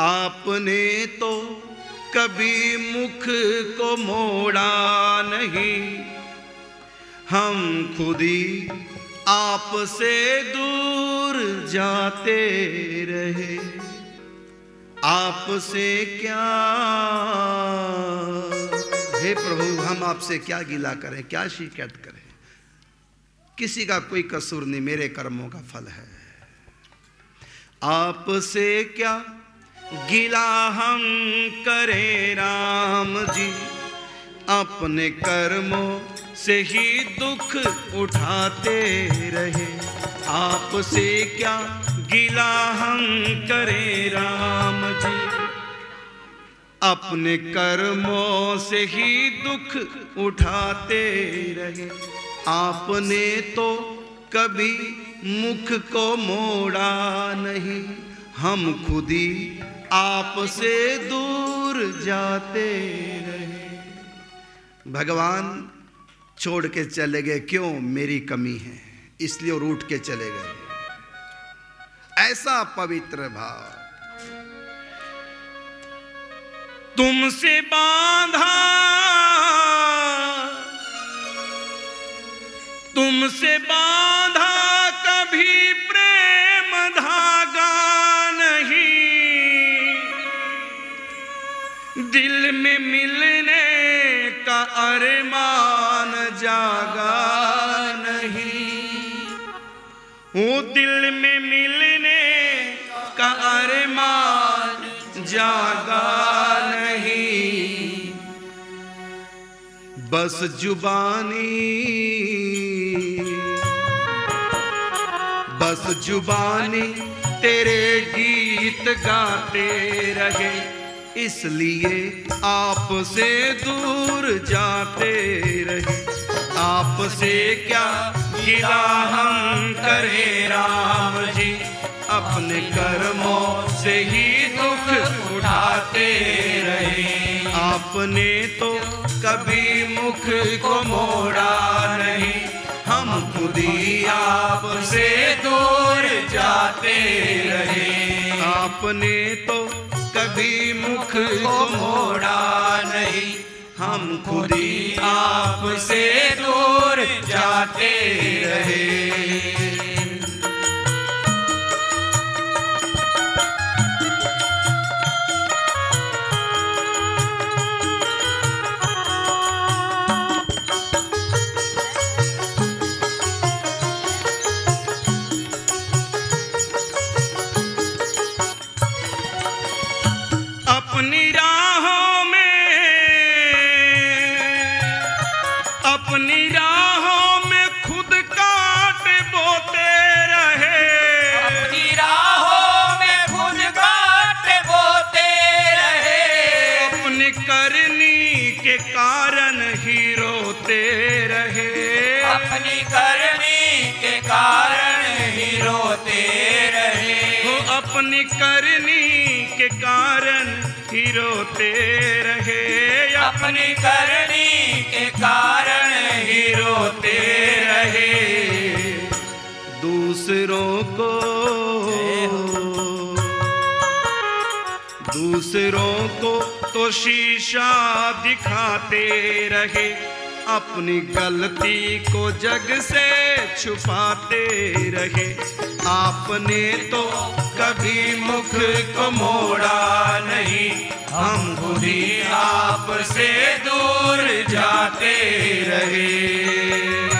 आपने तो कभी मुख को मोड़ा नहीं। हम खुद ही आपसे दूर जाते रहे। आपसे क्या? हे प्रभु, हम आपसे क्या गिला करें, क्या शिकायत करें? किसी का कोई कसूर नहीं, मेरे कर्मों का फल है। आपसे क्या गिला हम करे राम जी। अपने कर्मों से ही दुख उठाते रहे। आपसे क्या गिला हम करें राम जी। अपने कर्मों से ही दुख उठाते रहे। आपने तो कभी मुख को मोड़ा नहीं। हम खुद ही आपसे दूर जाते रहे। भगवान छोड़ के चले गए, क्यों? मेरी कमी है। इसलिए और उठ के चले गए। ऐसा पवित्र भाव। तुमसे बांधा तुमसे बांधा में मिलने का अरमान जागा नहीं। दिल में मिलने का अरमान जागा नहीं। बस जुबानी बस जुबानी, तेरे गीत गाते रहे। इसलिए आपसे दूर जाते रहे। आपसे क्या गिला हम करें राम जी? अपने कर्मों से ही दुख उठाते रहे। आपने तो कभी मुख को मोड़ा नहीं। हम खुद ही आपसे दूर जाते रहे। आपने तो कभी मुख को मोड़ा नहीं। हम खुद ही आपसे दूर जाते रहे। अपनी करनी के कारण ही रोते रहे। अपनी करनी के कारण ही रोते रहे। दूसरों को दूसरों को तो शीशा दिखाते रहे। अपनी गलती को जग से छुपाते रहे। आपने तो कभी मुख को मोड़ा नहीं। हम ही आपसे दूर जाते रहे।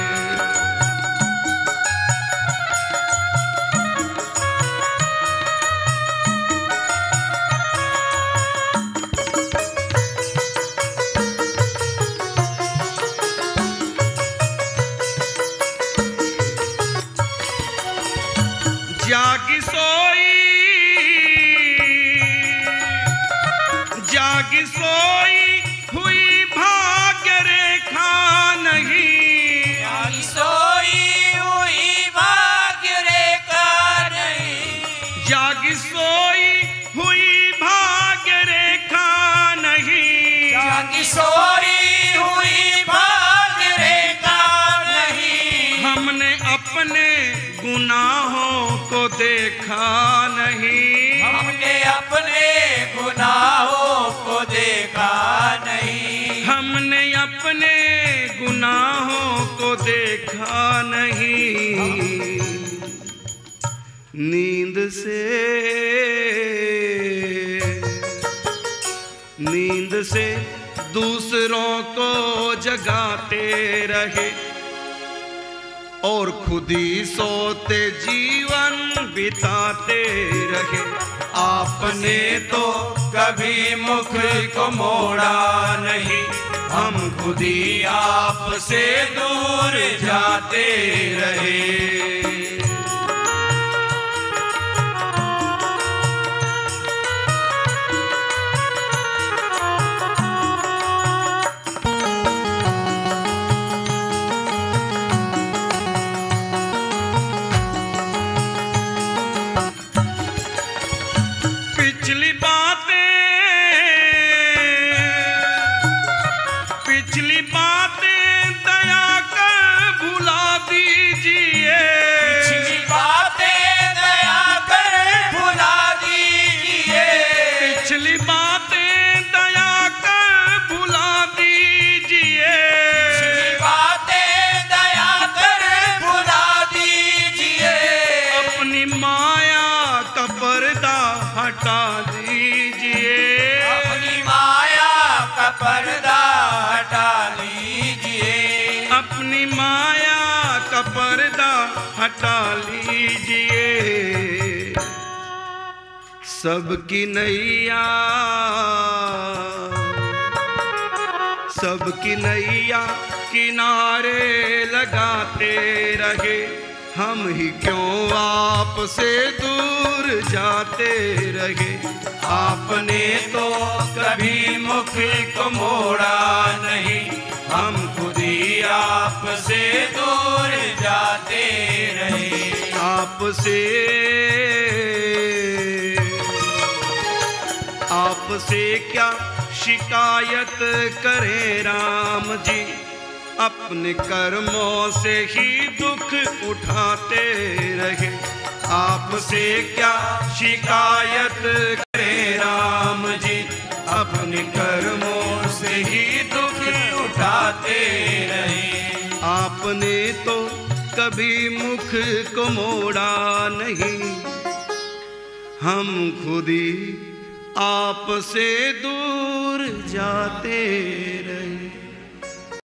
जागी सोई। जागी सोई। अपने गुनाहों को देखा नहीं। हमने अपने गुनाहों को देखा नहीं। हमने अपने गुनाहों को देखा नहीं। नींद से नींद से दूसरों को जगाते रहे। और खुद ही सोते, जीवन बिताते रहे। आपने तो कभी मुख को मोड़ा नहीं। हम खुद ही आपसे दूर जाते रहे। पर्दा हटा लीजिए। अपनी माया का पर्दा हटा लीजिए। सबकी नैया सबकी नैया किनारे लगाते रहे। हम ही क्यों आपसे दूर जाते रहे? आपने तो कभी मुख को मोड़ा नहीं। हम खुद ही आपसे दूर जाते रहे। आपसे आपसे क्या शिकायत करें राम जी? अपने कर्मों से ही दुख उठाते रहे। आपसे क्या शिकायत राम जी अपने कर्मों से ही दुख उठाते रहे। आपने तो कभी मुख को मोड़ा नहीं। हम खुद ही आपसे दूर जाते रहे।